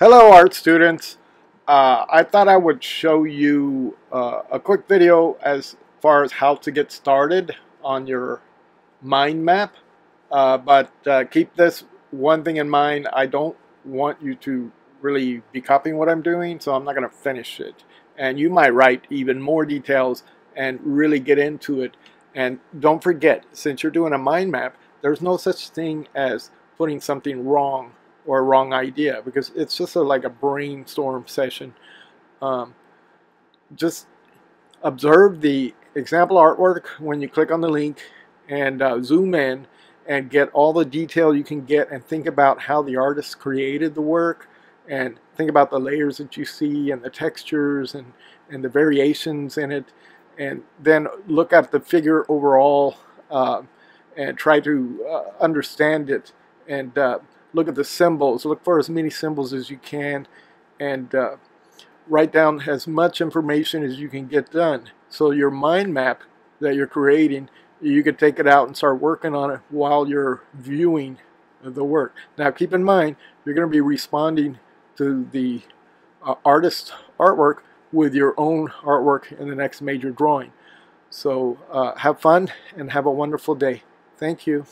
Hello art students. Uh, I thought I would show you uh, a quick video as far as how to get started on your mind map. Uh, but uh, keep this one thing in mind. I don't want you to really be copying what I'm doing, so I'm not going to finish it. And you might write even more details and really get into it. And don't forget, since you're doing a mind map, there's no such thing as putting something wrong or a wrong idea because it's just a, like a brainstorm session. Um, just observe the example artwork when you click on the link and uh, zoom in and get all the detail you can get and think about how the artist created the work and think about the layers that you see and the textures and, and the variations in it and then look at the figure overall uh, and try to uh, understand it and uh, look at the symbols look for as many symbols as you can and uh, write down as much information as you can get done so your mind map that you're creating you could take it out and start working on it while you're viewing the work now keep in mind you're going to be responding to the uh, artist artwork with your own artwork in the next major drawing. So uh, have fun and have a wonderful day. Thank you.